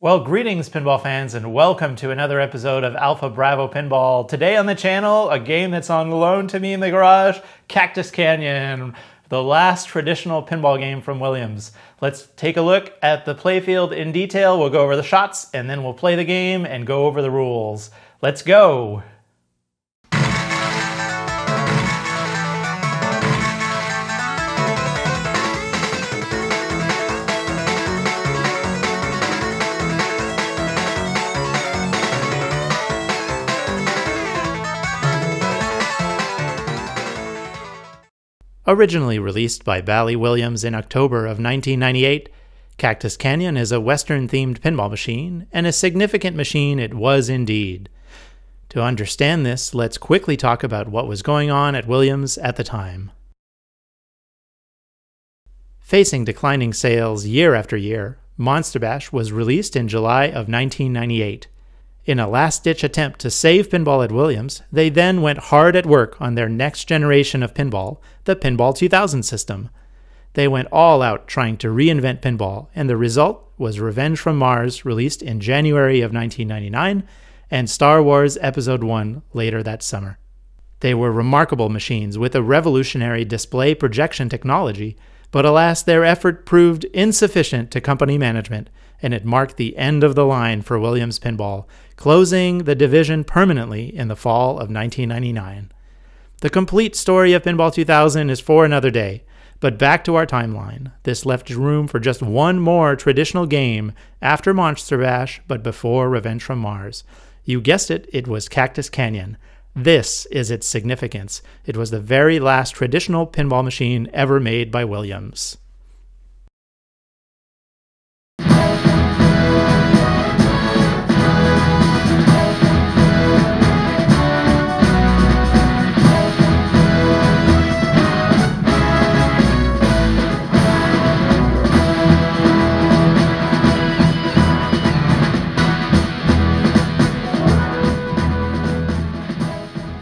Well, greetings, pinball fans, and welcome to another episode of Alpha Bravo Pinball. Today on the channel, a game that's on loan to me in the garage Cactus Canyon, the last traditional pinball game from Williams. Let's take a look at the playfield in detail. We'll go over the shots, and then we'll play the game and go over the rules. Let's go! Originally released by Bally Williams in October of 1998, Cactus Canyon is a Western themed pinball machine, and a significant machine it was indeed. To understand this, let's quickly talk about what was going on at Williams at the time. Facing declining sales year after year, Monster Bash was released in July of 1998. In a last ditch attempt to save pinball at Williams, they then went hard at work on their next generation of pinball, the Pinball 2000 system. They went all out trying to reinvent pinball, and the result was Revenge from Mars, released in January of 1999, and Star Wars Episode 1 later that summer. They were remarkable machines with a revolutionary display projection technology, but alas, their effort proved insufficient to company management, and it marked the end of the line for Williams Pinball, closing the division permanently in the fall of 1999. The complete story of Pinball 2000 is for another day, but back to our timeline. This left room for just one more traditional game after Monster Bash, but before Revenge from Mars. You guessed it, it was Cactus Canyon. This is its significance. It was the very last traditional pinball machine ever made by Williams.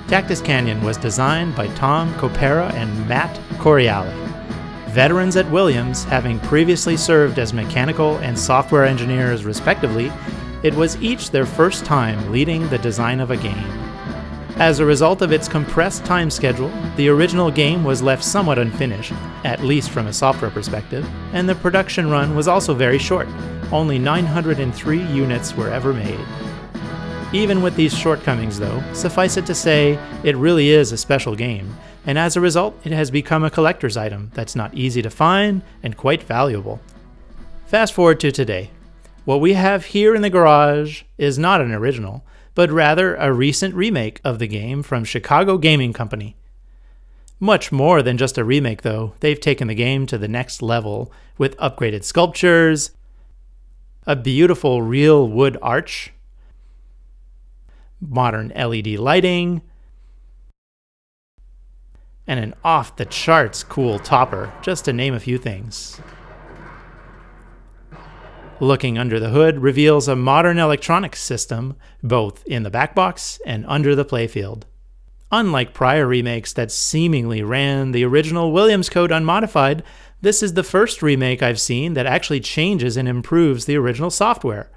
Cactus Canyon was designed by Tom Kopera and Matt Coriale. Veterans at Williams, having previously served as mechanical and software engineers respectively, it was each their first time leading the design of a game. As a result of its compressed time schedule, the original game was left somewhat unfinished, at least from a software perspective, and the production run was also very short. Only 903 units were ever made. Even with these shortcomings, though, suffice it to say, it really is a special game, and as a result, it has become a collector's item that's not easy to find and quite valuable. Fast forward to today. What we have here in the garage is not an original, but rather a recent remake of the game from Chicago Gaming Company. Much more than just a remake, though, they've taken the game to the next level with upgraded sculptures, a beautiful real wood arch modern LED lighting, and an off the charts cool topper, just to name a few things. Looking under the hood reveals a modern electronics system, both in the back box and under the playfield. Unlike prior remakes that seemingly ran the original Williams code unmodified, this is the first remake I've seen that actually changes and improves the original software,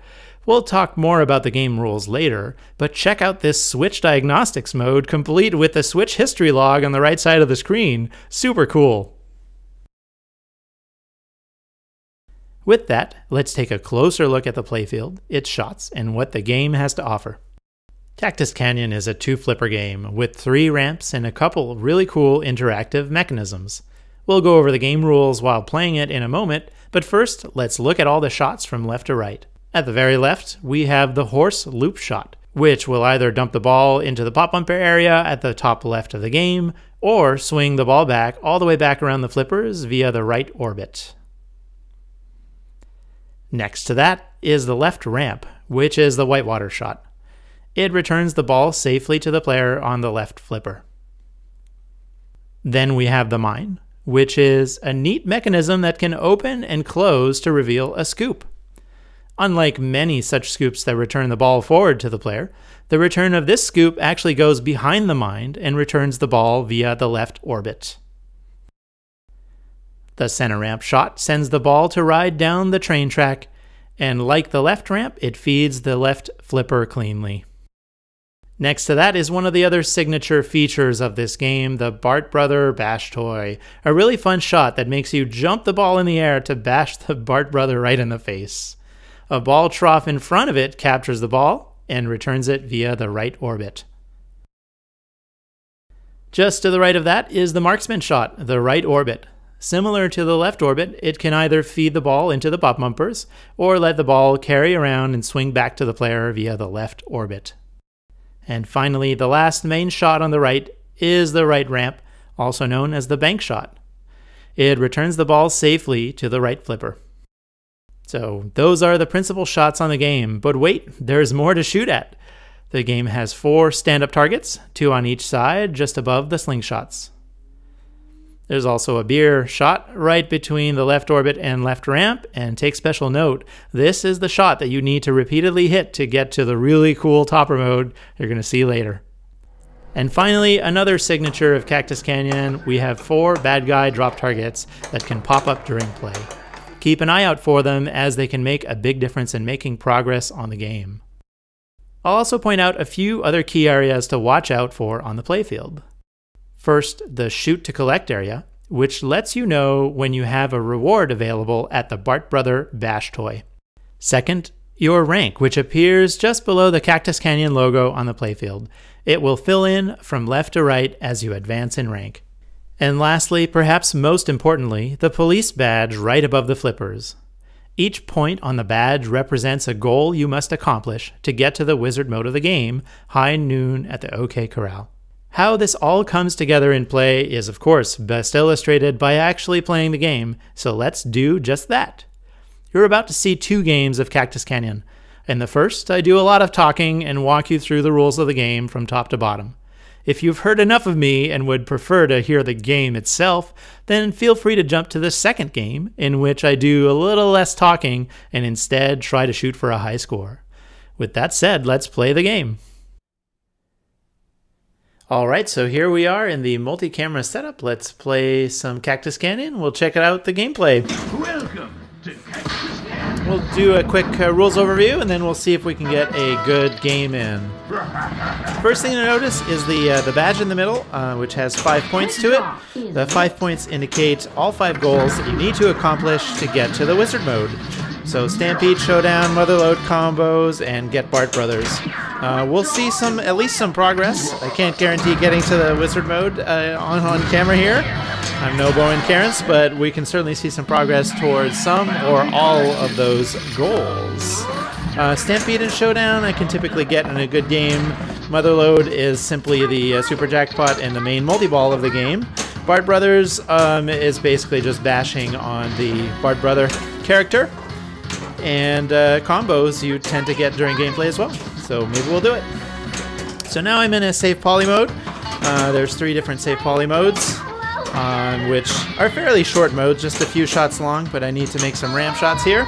We'll talk more about the game rules later, but check out this Switch Diagnostics mode complete with the Switch history log on the right side of the screen. Super cool. With that, let's take a closer look at the playfield, its shots, and what the game has to offer. Cactus Canyon is a two flipper game with three ramps and a couple really cool interactive mechanisms. We'll go over the game rules while playing it in a moment, but first, let's look at all the shots from left to right. At the very left, we have the horse loop shot, which will either dump the ball into the pop bumper area at the top left of the game, or swing the ball back all the way back around the flippers via the right orbit. Next to that is the left ramp, which is the whitewater shot. It returns the ball safely to the player on the left flipper. Then we have the mine, which is a neat mechanism that can open and close to reveal a scoop. Unlike many such scoops that return the ball forward to the player, the return of this scoop actually goes behind the mind and returns the ball via the left orbit. The center ramp shot sends the ball to ride down the train track, And like the left ramp, it feeds the left flipper cleanly. Next to that is one of the other signature features of this game, the Bart Brother Bash Toy. A really fun shot that makes you jump the ball in the air to bash the Bart Brother right in the face. A ball trough in front of it captures the ball and returns it via the right orbit. Just to the right of that is the marksman shot, the right orbit. Similar to the left orbit, it can either feed the ball into the pop bumpers or let the ball carry around and swing back to the player via the left orbit. And finally, the last main shot on the right is the right ramp, also known as the bank shot. It returns the ball safely to the right flipper. So, those are the principal shots on the game, but wait, there's more to shoot at. The game has four stand up targets, two on each side, just above the slingshots. There's also a beer shot right between the left orbit and left ramp, and take special note, this is the shot that you need to repeatedly hit to get to the really cool topper mode you're going to see later. And finally, another signature of Cactus Canyon, we have four bad guy drop targets that can pop up during play. Keep an eye out for them as they can make a big difference in making progress on the game. I'll also point out a few other key areas to watch out for on the playfield. First, the shoot to collect area, which lets you know when you have a reward available at the Bart Brother Bash toy. Second, your rank, which appears just below the Cactus Canyon logo on the playfield. It will fill in from left to right as you advance in rank. And lastly, perhaps most importantly, the police badge right above the flippers. Each point on the badge represents a goal you must accomplish to get to the wizard mode of the game, high noon at the OK Corral. How this all comes together in play is, of course, best illustrated by actually playing the game, so let's do just that. You're about to see two games of Cactus Canyon. In the first, I do a lot of talking and walk you through the rules of the game from top to bottom. If you've heard enough of me and would prefer to hear the game itself, then feel free to jump to the second game, in which I do a little less talking and instead try to shoot for a high score. With that said, let's play the game. All right, so here we are in the multi-camera setup. Let's play some Cactus Canyon. We'll check it out the gameplay. Welcome to Cactus. We'll do a quick uh, rules overview, and then we'll see if we can get a good game in. First thing to notice is the uh, the badge in the middle, uh, which has five points to it. The five points indicate all five goals that you need to accomplish to get to the wizard mode. So Stampede Showdown, Motherload combos, and Get Bart Brothers. Uh, we'll see some, at least some progress. I can't guarantee getting to the wizard mode uh, on, on camera here. I'm no Bowen Kerins, but we can certainly see some progress towards some or all of those goals. Uh, Stampede and Showdown I can typically get in a good game. Motherload is simply the uh, super jackpot and the main multi-ball of the game. Bart Brothers um, is basically just bashing on the Bart Brother character and uh, combos you tend to get during gameplay as well. So maybe we'll do it. So now I'm in a save Polly mode. Uh, there's three different save Polly modes, um, which are fairly short modes, just a few shots long, but I need to make some ramp shots here.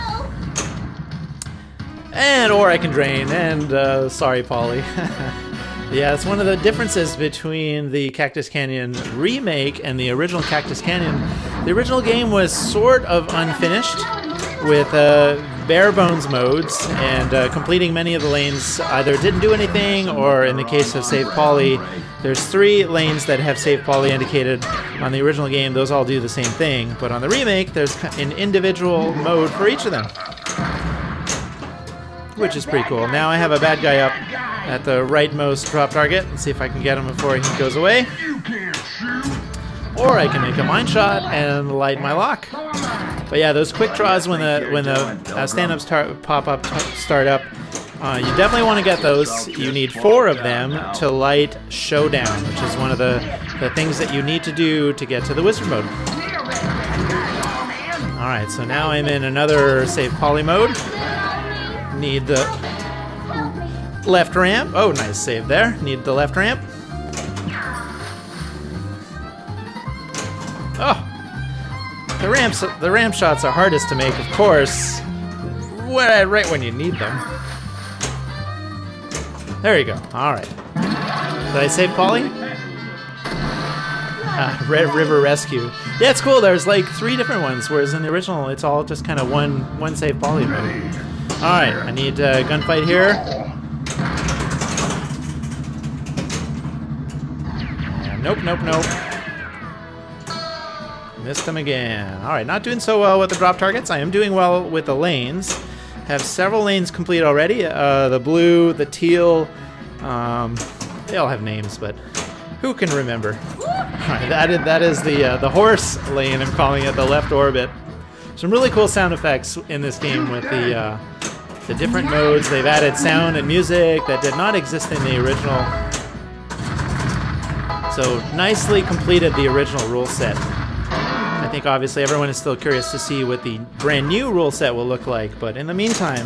And, or I can drain, and uh, sorry, Polly. yeah, it's one of the differences between the Cactus Canyon remake and the original Cactus Canyon. The original game was sort of unfinished, with uh, bare bones modes, and uh, completing many of the lanes either didn't do anything, or in the case of Save Polly, there's three lanes that have Save Polly indicated. On the original game, those all do the same thing, but on the remake, there's an individual mode for each of them. Which is pretty cool. Now I have a bad guy up at the rightmost drop target. Let's see if I can get him before he goes away. Or I can make a mine shot and light my lock. But yeah, those quick draws when the when the uh, stand-ups pop up start up, uh, you definitely want to get those. You need four of them to light Showdown, which is one of the, the things that you need to do to get to the Wizard mode. Alright, so now I'm in another save Polly mode. Need the left ramp. Oh, nice save there. Need the left ramp. The ramps, the ramp shots are hardest to make, of course, right when you need them. There you go. All right. Did I save Polly? Uh, Red River Rescue. Yeah, it's cool. There's like three different ones, whereas in the original, it's all just kind of one one save Polly mode. Alright, I need a gunfight here. nope, nope, nope. Missed them again. Alright, not doing so well with the drop targets. I am doing well with the lanes. Have several lanes complete already. Uh, the blue, the teal, um, they all have names, but who can remember? Right, that is, that is the uh, the horse lane. I'm calling it the left orbit. Some really cool sound effects in this game with the uh, the different modes. They've added sound and music that did not exist in the original. So nicely completed the original rule set. I think obviously everyone is still curious to see what the brand new rule set will look like, but in the meantime,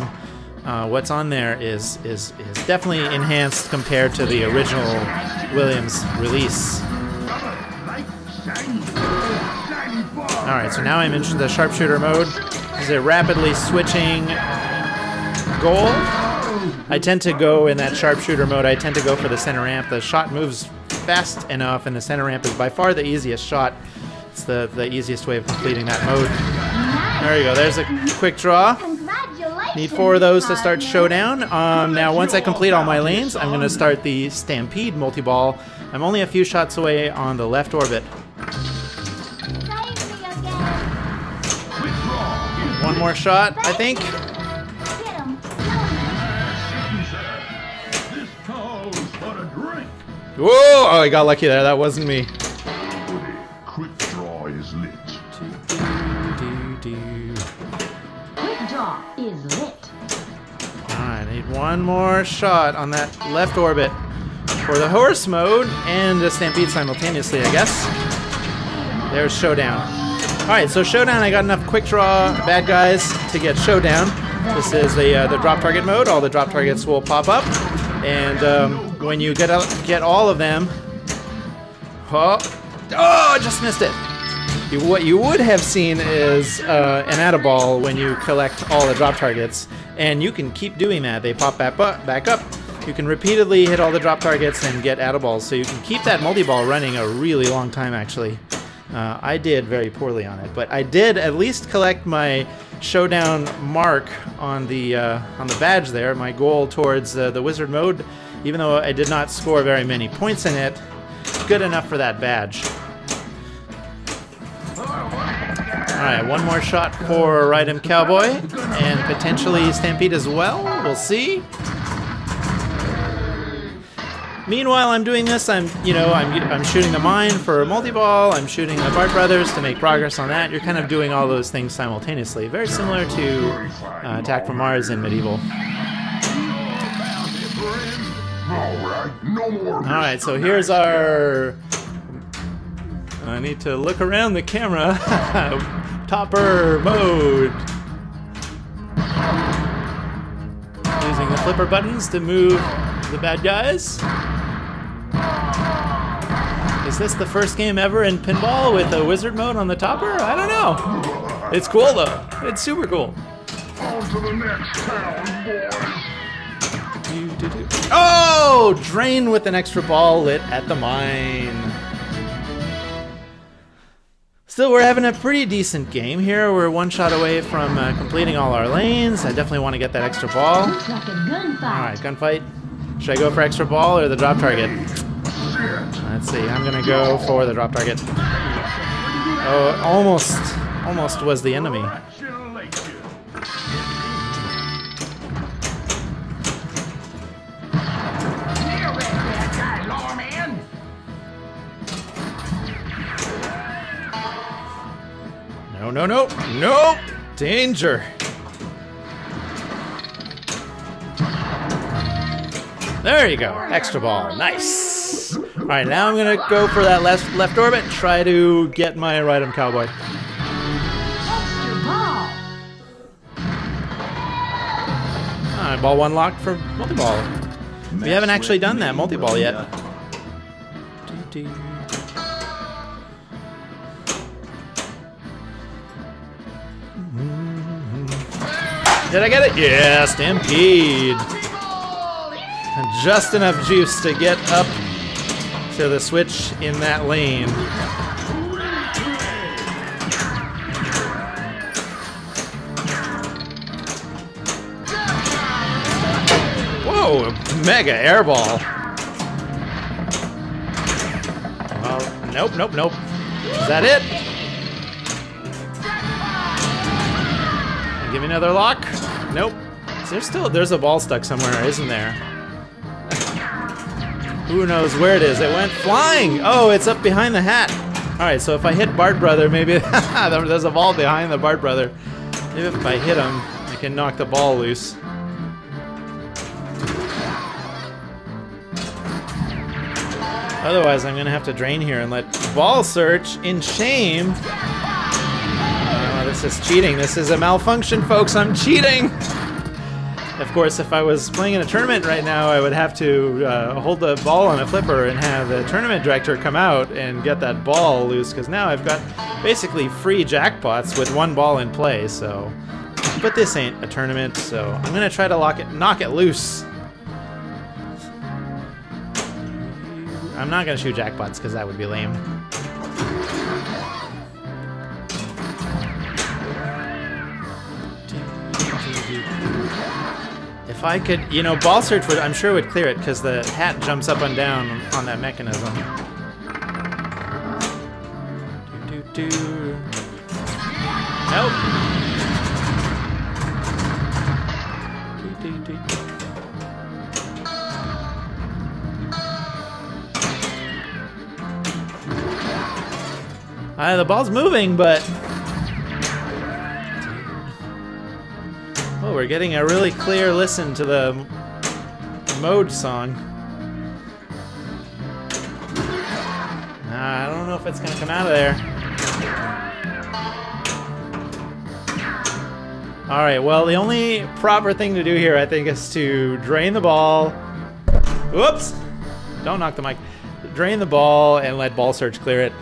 uh, what's on there is, is is definitely enhanced compared to the original Williams release. Alright, so now I'm in the sharpshooter mode. This is a rapidly switching goal. I tend to go in that sharpshooter mode, I tend to go for the center ramp. The shot moves fast enough, and the center ramp is by far the easiest shot. It's the, the easiest way of completing that mode. There you go, there's a quick draw. Need four of those to start Showdown. Um, now, once I complete all my lanes, I'm going to start the Stampede multi-ball. I'm only a few shots away on the left orbit. One more shot, I think. Whoa! Oh, I got lucky there. That wasn't me. One more shot on that left orbit for the horse mode and the stampede simultaneously, I guess. There's showdown. Alright, so showdown, I got enough quick draw bad guys to get showdown. This is the, uh, the drop target mode. All the drop targets will pop up. And um, when you get, get all of them... Oh, oh, I just missed it. You, what you would have seen is uh, an Add-a-Ball when you collect all the drop targets, and you can keep doing that. They pop back back up. You can repeatedly hit all the drop targets and get Add-a-Balls, so you can keep that multi-ball running a really long time, actually. Uh, I did very poorly on it, but I did at least collect my showdown mark on the uh, on the badge there, my goal towards uh, the wizard mode. Even though I did not score very many points in it, good enough for that badge. Alright, one more shot for Ride Cowboy, and potentially Stampede as well. We'll see. Meanwhile, I'm doing this. I'm, you know, I'm, I'm shooting the mine for multi-ball. I'm shooting the Bart Brothers to make progress on that. You're kind of doing all those things simultaneously. Very similar to uh, Attack from Mars in Medieval. All right, so here's our. I need to look around the camera. Topper mode. Using the flipper buttons to move the bad guys. Is this the first game ever in pinball with a wizard mode on the topper? I don't know. It's cool though. It's super cool. On to the next town, boys. Oh! Drain with an extra ball lit at the mine. Still, we're having a pretty decent game here. We're one shot away from uh, completing all our lanes. I definitely want to get that extra ball. Looks like a gunfight. Alright, gunfight. Should I go for extra ball or the drop target? Let's see. I'm gonna go for the drop target. Oh, almost, almost was the enemy. No, no, no! Danger! There you go. Extra ball. Nice. All right, now I'm going to go for that left, left orbit, try to get my right arm cowboy. Extra ball. All right, ball one locked for multi-ball. We haven't actually done that multi-ball yet. Did I get it? Yeah, Stampede. Just enough juice to get up to the switch in that lane. Whoa! Mega airball. Well, nope, nope, nope. Is that it? Give me another lock. Nope. There's still there's a ball stuck somewhere, isn't there? Who knows where it is? It went flying. Oh, it's up behind the hat. All right, so if I hit Bart Brother, maybe there's a ball behind the Bart Brother. Maybe if I hit him, I can knock the ball loose. Otherwise, I'm gonna have to drain here and let ball search in shame. This is cheating. This is a malfunction, folks. I'm cheating. Of course, if I was playing in a tournament right now, I would have to uh, hold the ball on a flipper and have the tournament director come out and get that ball loose. Because now I've got basically free jackpots with one ball in play. So, but this ain't a tournament, so I'm gonna try to lock it, knock it loose. I'm not gonna shoot jackpots because that would be lame. If I could, you know, ball search would, I'm sure would clear it because the hat jumps up and down on that mechanism. Do, do, do. Nope. Do, do, do. Uh, the ball's moving, but we're getting a really clear listen to the mode song. Nah, I don't know if it's gonna come out of there. Alright, well, the only proper thing to do here, I think, is to drain the ball. Whoops! Don't knock the mic. Drain the ball and let ball search clear it.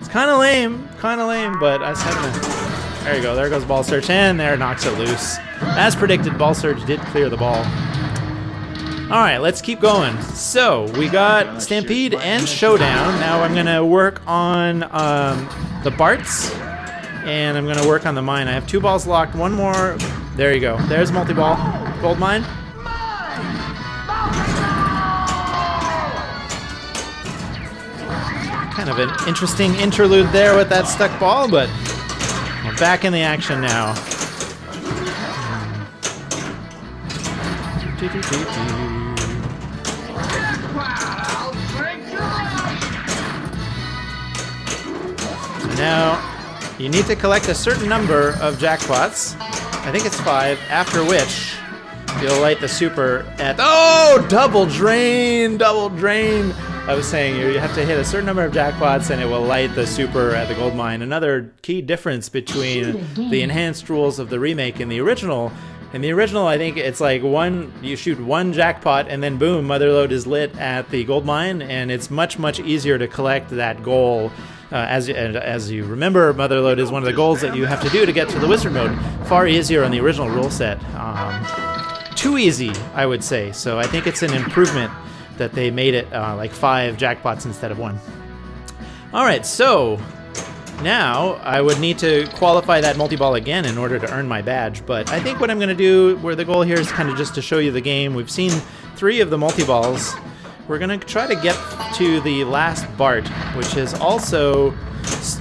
It's kind of lame, kind of lame, but I said There you go. There goes ball search, and there knocks it loose. As predicted, ball search did clear the ball. All right, let's keep going. So we got Stampede and Showdown. Now I'm gonna work on um, the Barts, and I'm gonna work on the mine. I have two balls locked. One more. There you go. There's multi-ball. Gold mine. Kind of an interesting interlude there with that stuck ball, but back in the action now. Now, you need to collect a certain number of jackpots. I think it's five, after which you'll light the super at. Oh! Double drain! Double drain! I was saying you have to hit a certain number of jackpots and it will light the super at the gold mine. Another key difference between the enhanced rules of the remake and the original. In the original, I think it's like one, you shoot one jackpot and then boom, Motherload is lit at the gold mine, and it's much, much easier to collect that goal. Uh, as, as you remember, Motherload is one of the goals that you have to do to get to the wizard mode. Far easier on the original rule set. Um, too easy, I would say. So I think it's an improvement that they made it uh, like five jackpots instead of one. All right, so now I would need to qualify that multi-ball again in order to earn my badge. But I think what I'm going to do, where the goal here is kind of just to show you the game. We've seen three of the multi-balls. We're going to try to get to the last Bart, which is also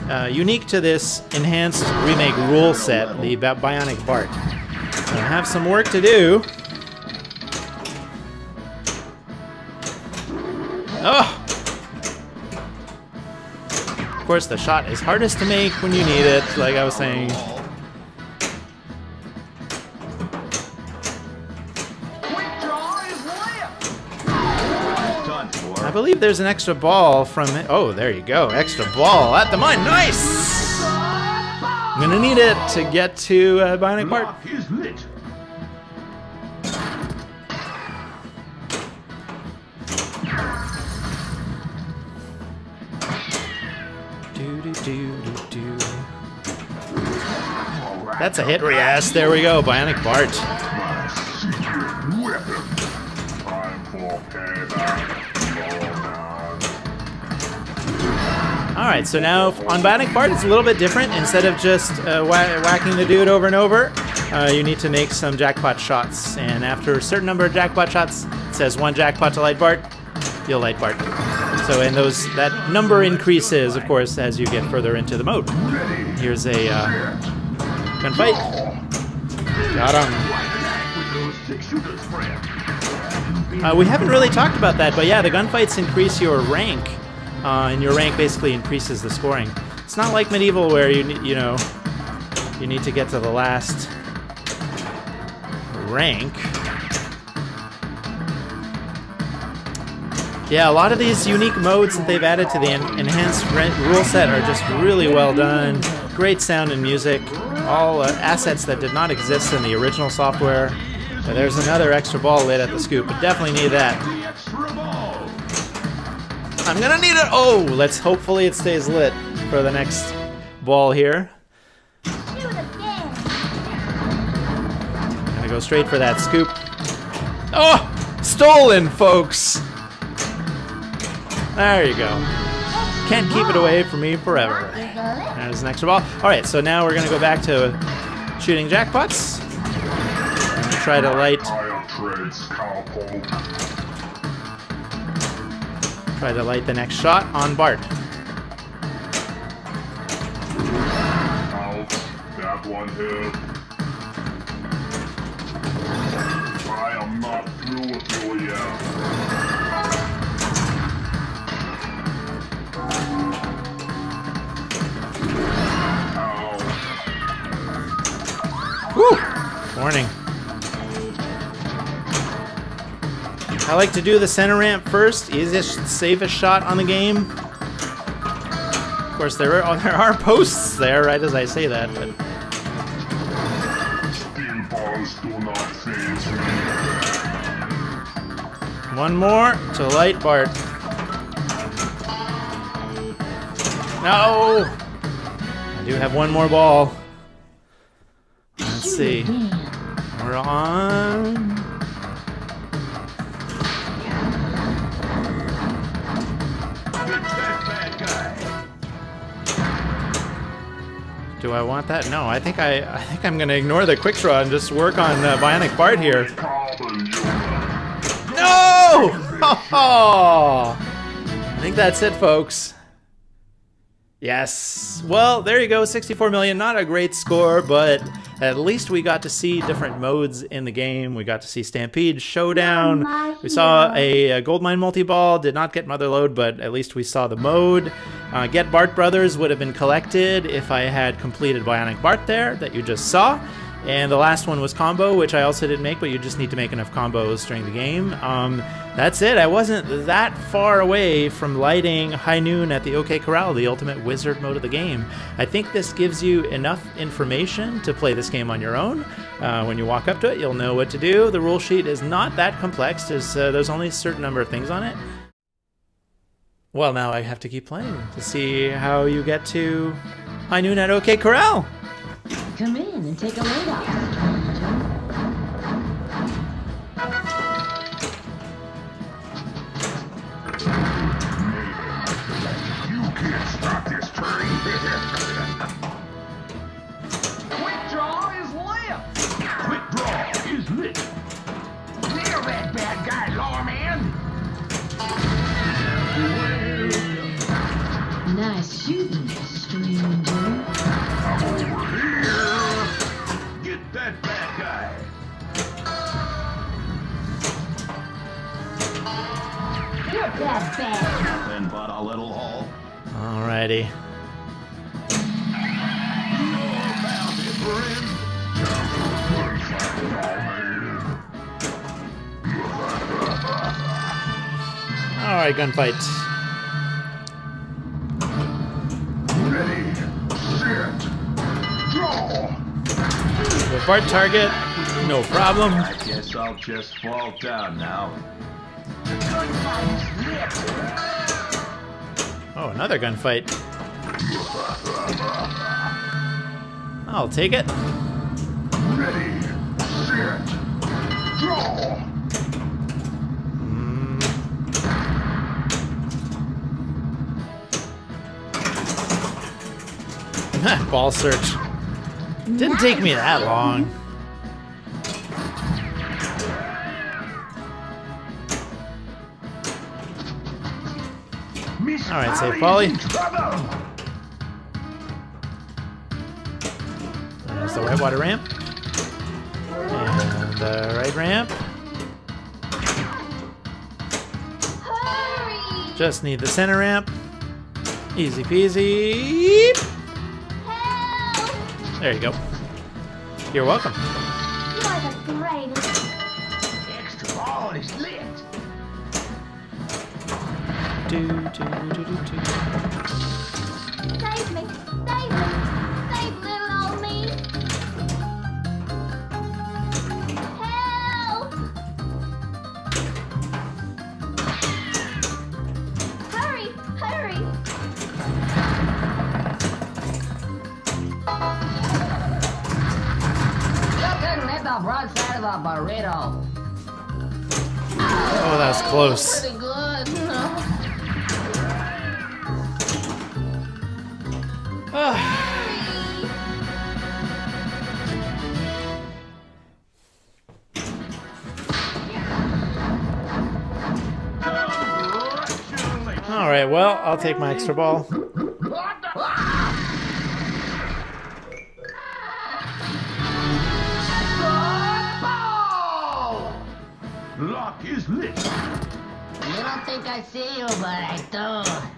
uh, unique to this enhanced remake rule set, the Bionic Bart. I have some work to do. Of course, the shot is hardest to make when you need it, like I was saying. I believe there's an extra ball from it. Oh, there you go. Extra ball at the mine. Nice! I'm gonna need it to get to uh, Bionic Bart. Do, do, do. That's a hit, yes. There we go. Bionic Bart. My secret weapon. Time for payback. Fall down. All right, so now on Bionic Bart, it's a little bit different. Instead of just uh, wha- whacking the dude over and over, uh, you need to make some jackpot shots. And after a certain number of jackpot shots, it says one jackpot to light Bart, you'll light Bart. So, and those that number increases, of course, as you get further into the mode. Here's a uh, gunfight. Got him. Uh, we haven't really talked about that, but yeah, the gunfights increase your rank, uh, and your rank basically increases the scoring. It's not like medieval where you you know you need to get to the last rank. Yeah, a lot of these unique modes that they've added to the enhanced rule set are just really well done. Great sound and music, all uh, assets that did not exist in the original software. There's another extra ball lit at the scoop, but definitely need that. I'm gonna need it. Oh, let's hopefully it stays lit for the next ball here. Gonna go straight for that scoop. Oh, stolen, folks. There you go. Can't keep it away from me forever. There's an extra ball. All right, so now we're gonna go back to shooting jackpots. Try to light, try to light the next shot on Bart. That one hit. I am not through with you yet. Woo! Warning. I like to do the center ramp first, easiest, safest shot on the game. Of course, there are there are posts there, right as I say that, but one more to light Bart. No! I do have one more ball. Let's see. We're on. Do I want that? No, I think I I think I'm gonna ignore the quick draw and just work on uh, Bionic Bart here. No! I think that's it, folks. Yes. Well, there you go. 64 million. Not a great score, but at least we got to see different modes in the game. We got to see Stampede, Showdown. We saw a, a Goldmine multi ball. Did not get Motherload, but at least we saw the mode. Uh, get Bart Brothers would have been collected if I had completed Bionic Bart there that you just saw. And the last one was combo, which I also didn't make, but you just need to make enough combos during the game. Um, that's it. I wasn't that far away from lighting High Noon at the OK Corral, the ultimate wizard mode of the game. I think this gives you enough information to play this game on your own. Uh, when you walk up to it, you'll know what to do. The rule sheet is not that complex. There's, uh, there's only a certain number of things on it. Well, now I have to keep playing to see how you get to High Noon at OK Corral. Come in and take a load off. You can't That bag. Then but a little hole. Alrighty. Alright, gunfight. Ready, set, draw. Bart target, no problem. I guess I'll just fall down now. Oh, another gunfight. I'll take it. Ready, set, draw. Hmm. Ball search. Didn't take me that long. Miss All right, save Polly's Polly. There's the whitewater ramp. And the right ramp. Just need the center ramp. Easy peasy. There you go. You're welcome. Do, do, do, do, do. Save me! Save me! Save little old me! Help! Hurry! Hurry! You couldn't hit the broadside of a burrito. Oh, that was close. All right, well, I'll take my extra ball. What the? Good ball! Lock is lit. You don't think I see you, but I do.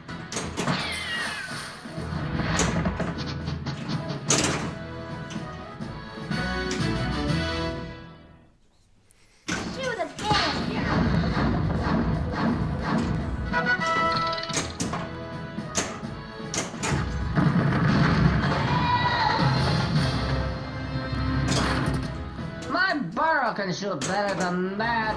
Can better than that.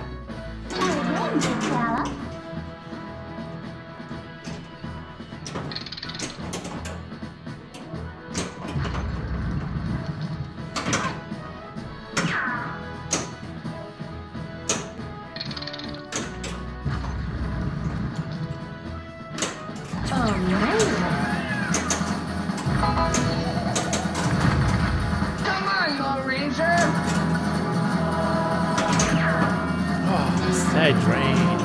Come on, Lone Ranger. Side drain.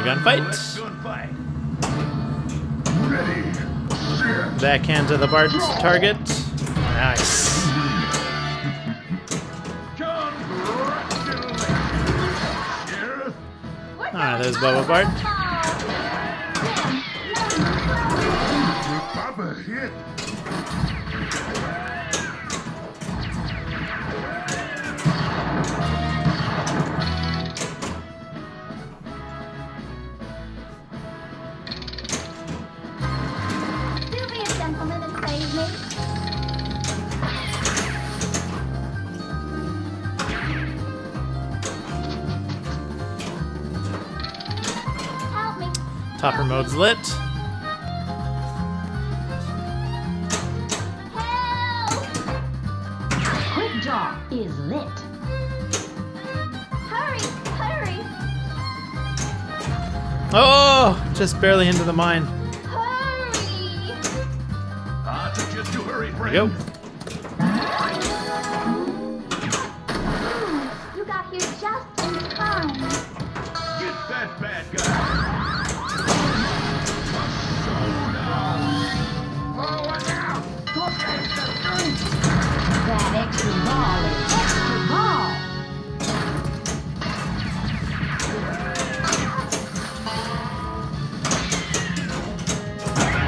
Right, gunfight. Backhand to the Bart target. Nice. Right, there's Bubba Bart. Papa hit. Mode's lit. Help! Quick draw is lit. Hurry! Hurry! Oh, just barely into the mine. Hurry! Ah, I took you to hurry, friend. Go.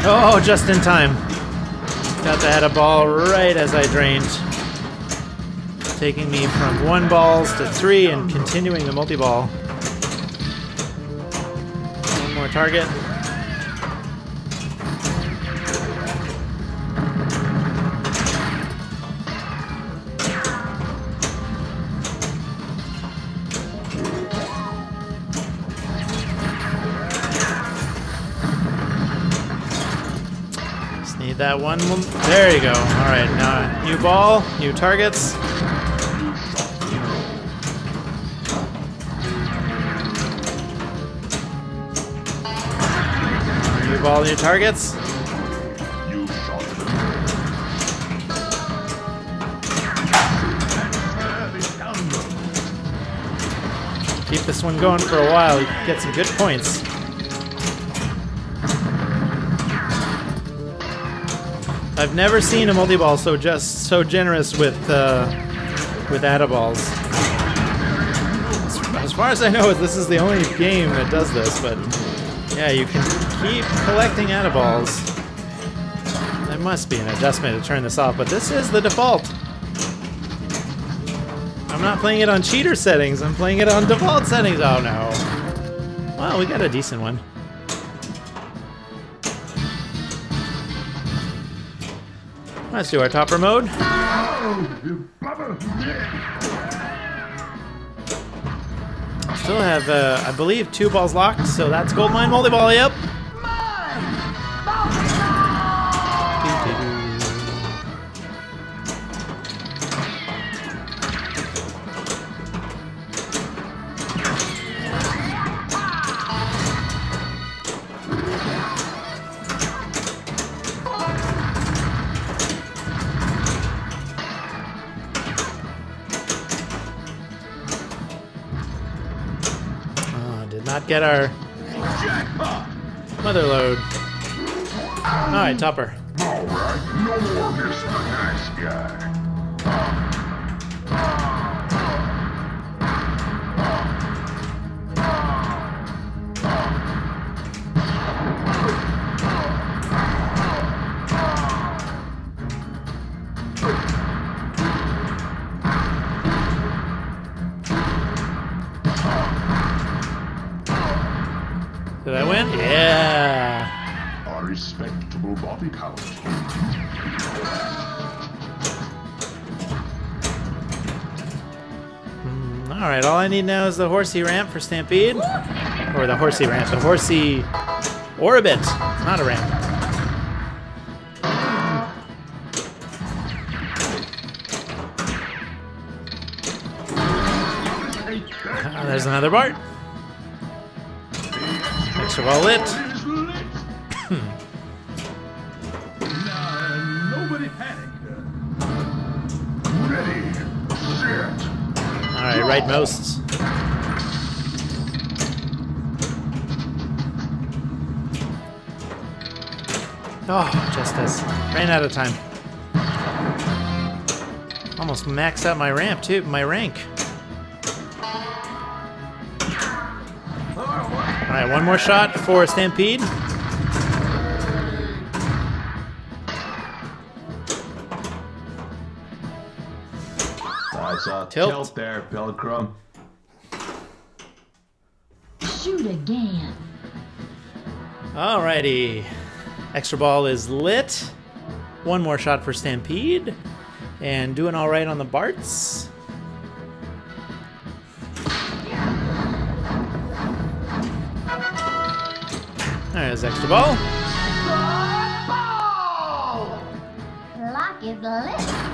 Oh, just in time. Got to add a ball right as I drained. Taking me from one balls to three and continuing the multi-ball. One more target. That one. There you go. All right, now new ball, new targets. New ball, new targets. Keep this one going for a while. You get some good points. I've never seen a multi-ball so just so generous with uh, with add-a-balls. As, far as I know, this is the only game that does this. But yeah, you can keep collecting add-a-balls. There must be an adjustment to turn this off, but this is the default. I'm not playing it on cheater settings. I'm playing it on default settings. Oh no. Well, we got a decent one. Let's do our topper mode. Still have, uh, I believe, two balls locked, so that's gold mine multi ball. Yep. Get our mother load. All right, topper. Did I win? Yeah. A respectable body count. All right, all I need now is the horsey ramp for Stampede. Or the horsey ramp, the horsey orbit. It's not a ramp. Ah, there's another Bart. Extra well lit. Is lit. now, nobody panic. Ready, set. All right, right most. Oh, just as ran out of time. Almost maxed out my ramp too, my rank. All right, one more shot for Stampede. That's a Tilt. tilt there, Pilgrim. Shoot again. Alrighty. Extra ball is lit. One more shot for Stampede. And doing all right on the Barts. There's extra ball. Lock is lit.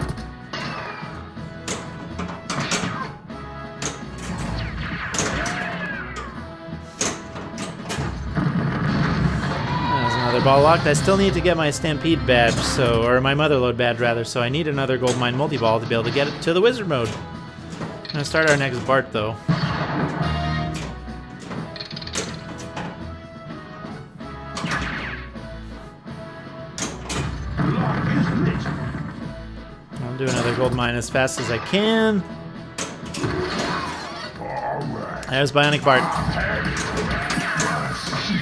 mother ball locked. I still need to get my Stampede badge, so or my Motherload badge rather. So I need another gold mine multi ball to be able to get it to the wizard mode. I'm gonna start our next Bart though. Gold mine as fast as I can. There's Bionic Bart.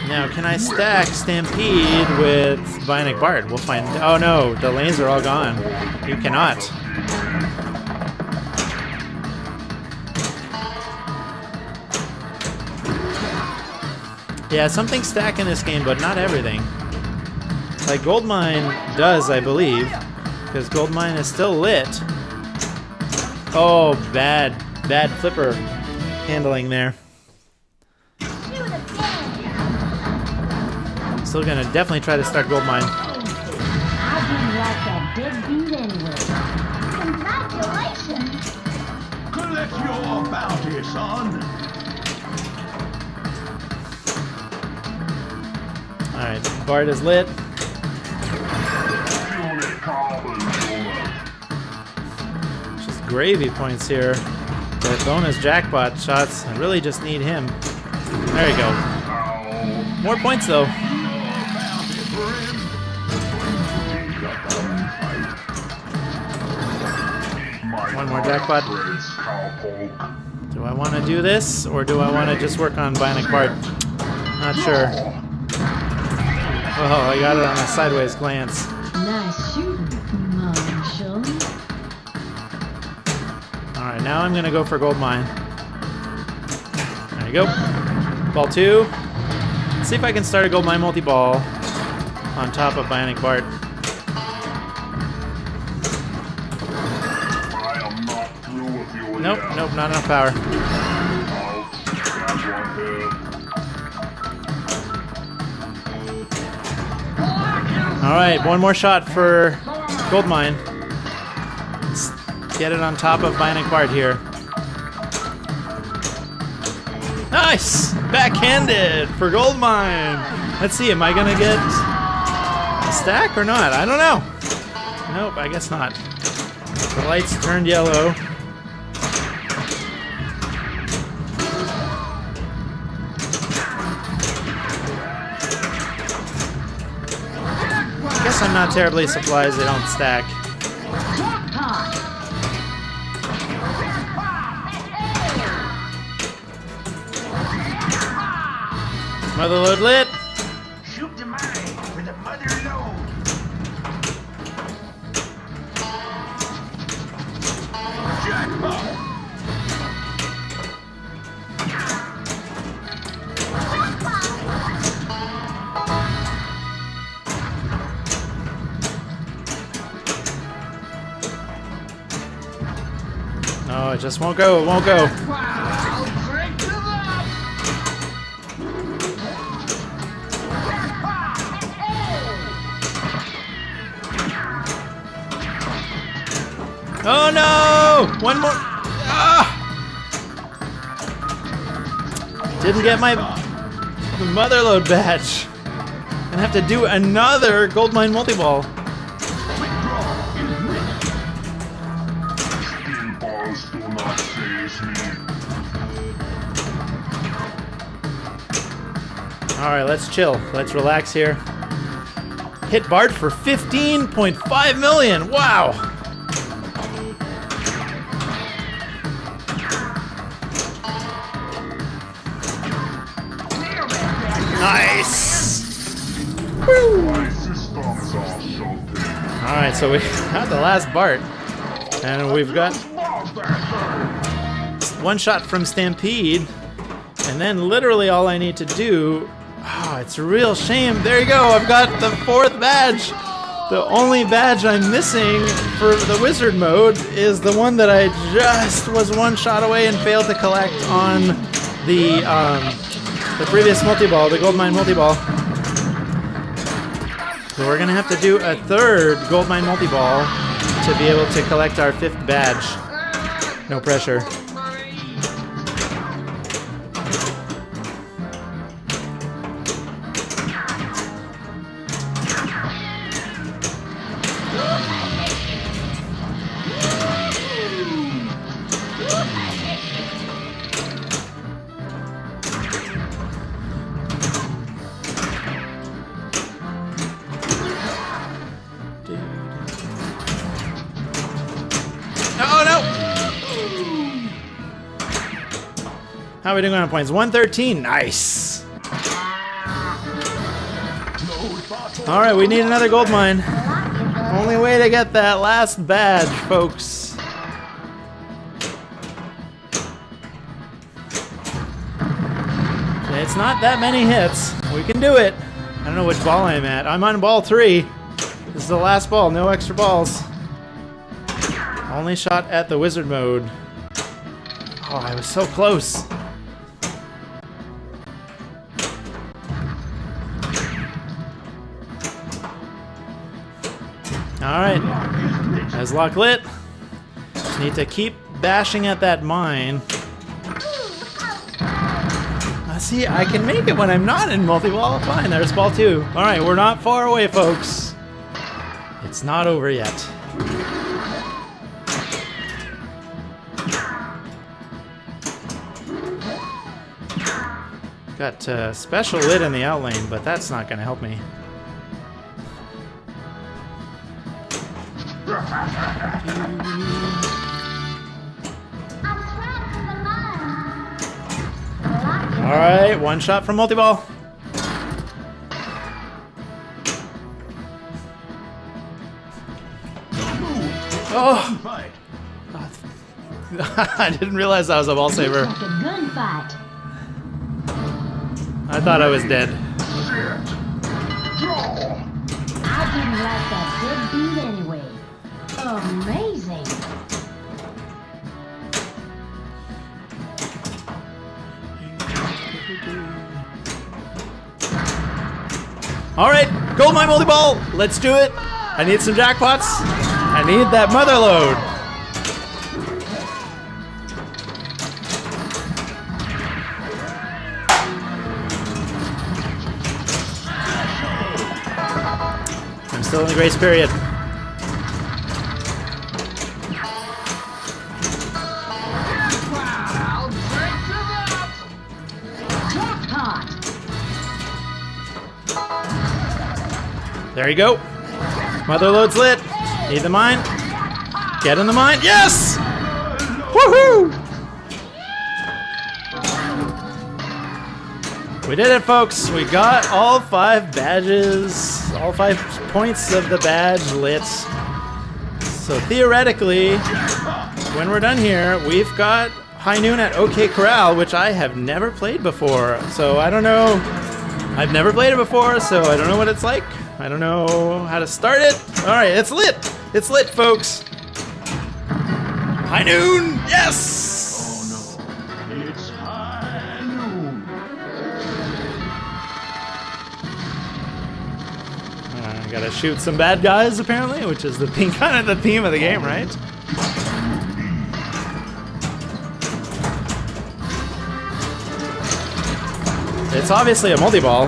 Now, can I stack Stampede with Bionic Bart? We'll find. Oh no, the lanes are all gone. You cannot. Yeah, something stack in this game, but not everything. Like Goldmine does, I believe, because gold mine is still lit. Oh, bad, bad flipper handling there. Still gonna definitely try to start beat anyway. Congratulations. Collect your bounty, son. Alright, Bart is lit. Gravy points here. The bonus jackpot shots, I really just need him. There you go. More points though. One more jackpot. Do I want to do this, or do I want to just work on Bionic Bart? Not sure. Oh, I got it on a sideways glance. Now I'm gonna go for gold mine. There you go. Ball two. Let's see if I can start a gold mine multi-ball on top of Bionic Bart. Nope, nope, not enough power. Alright, one more shot for gold mine. Let's get it on top of Bionic Bart here. Nice! Backhanded for gold mine. Let's see, am I gonna get a stack or not? I don't know. Nope, I guess not. The lights turned yellow. I guess I'm not terribly surprised they don't stack. Motherload lit. Shoot the mine for the mother load. Jackpot. No, oh, it just won't go. It won't go. Didn't get my motherload badge. Gonna have to do another gold mine multi-ball. Quick draw is lit. Pinballs do not faze me. All right, let's chill. Let's relax here. Hit Bart for 15.5 million. Wow. So we got the last Bart, and we've got one shot from Stampede, and then literally all I need to do. Oh, it's a real shame. There you go. I've got the fourth badge. The only badge I'm missing for the wizard mode is the one that I just was one shot away and failed to collect on the um, the previous multi-ball, the gold mine multi-ball. So we're gonna have to do a third gold mine multi-ball to be able to collect our fifth badge. No pressure. Oh no! How are we doing on points? 113. Nice. All right, we need another gold mine. Only way to get that last badge, folks. It's not that many hits. We can do it. I don't know which ball I'm at. I'm on ball three. This is the last ball. No extra balls. Only shot at the wizard mode. Oh, I was so close. Alright. As lock lit. Just need to keep bashing at that mine. Uh, see, I can make it when I'm not in multi-ball. Fine, there's ball two. Alright, we're not far away, folks. It's not over yet. Got uh, special lid in the outlane, but that's not going to help me. I'm trapped in the mine. Lock is All right, one shot from multi-ball. Oh. I didn't realize that was a ball saver. I thought I was dead. Amazing. All right, gold mine multi-ball. Let's do it. I need some jackpots. I need that mother load. Still in the grace period. There you go. Mother load's lit. Need the mine. Get in the mine. Yes! Woohoo! We did it, folks. We got all five badges, all five points of the badge lit. So theoretically, when we're done here, we've got High Noon at OK Corral, which I have never played before. So I don't know. I've never played it before, so I don't know what it's like. I don't know how to start it. All right, it's lit. It's lit, folks. High Noon. Yes. Gotta shoot some bad guys, apparently, which is the kind of the theme of the game, right? It's obviously a multi-ball,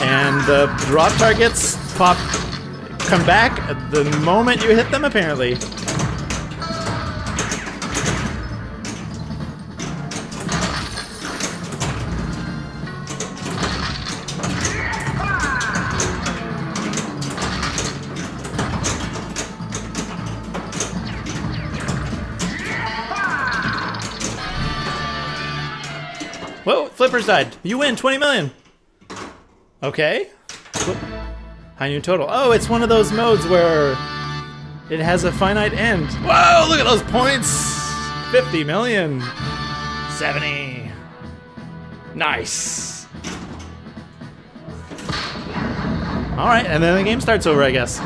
and the drop targets pop, come back the moment you hit them, apparently. Flippers died. You win 20 million. Okay. High noon total. Oh, it's one of those modes where it has a finite end. Whoa, look at those points. 50 million. 70. Nice. All right, and then the game starts over, I guess.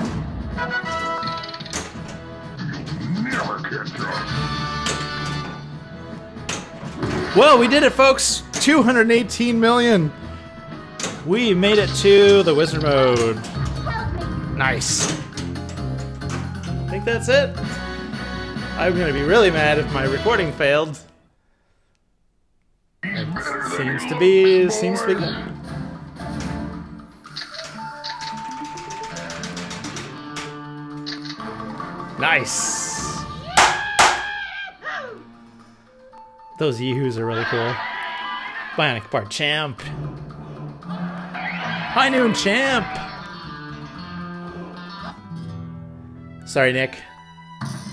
Never catch up. Whoa, we did it, folks! 218 million! We made it to the wizard mode. Nice. I think that's it. I'm gonna be really mad if my recording failed. Seems to be, seems to be. Nice. Those Yehoos are really cool. Bionic Bart Champ. High Noon Champ. Sorry, Nick.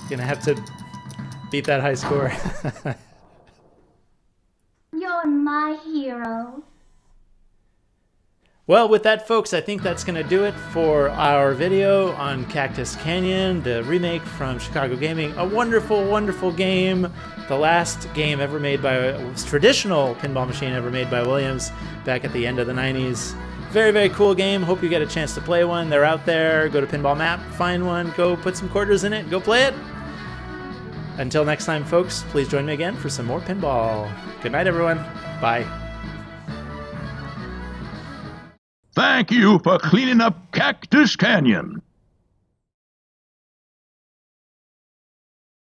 Gonna have to beat that high score. You're my hero. Well, with that, folks, I think that's going to do it for our video on Cactus Canyon, the remake from Chicago Gaming. A wonderful, wonderful game. The last game ever made by, a traditional pinball machine ever made by Williams back at the end of the 90s. Very, very cool game. Hope you get a chance to play one. They're out there. Go to Pinball Map, find one, go put some quarters in it, go play it. Until next time, folks, please join me again for some more pinball. Good night, everyone. Bye. Thank you for cleaning up Cactus Canyon.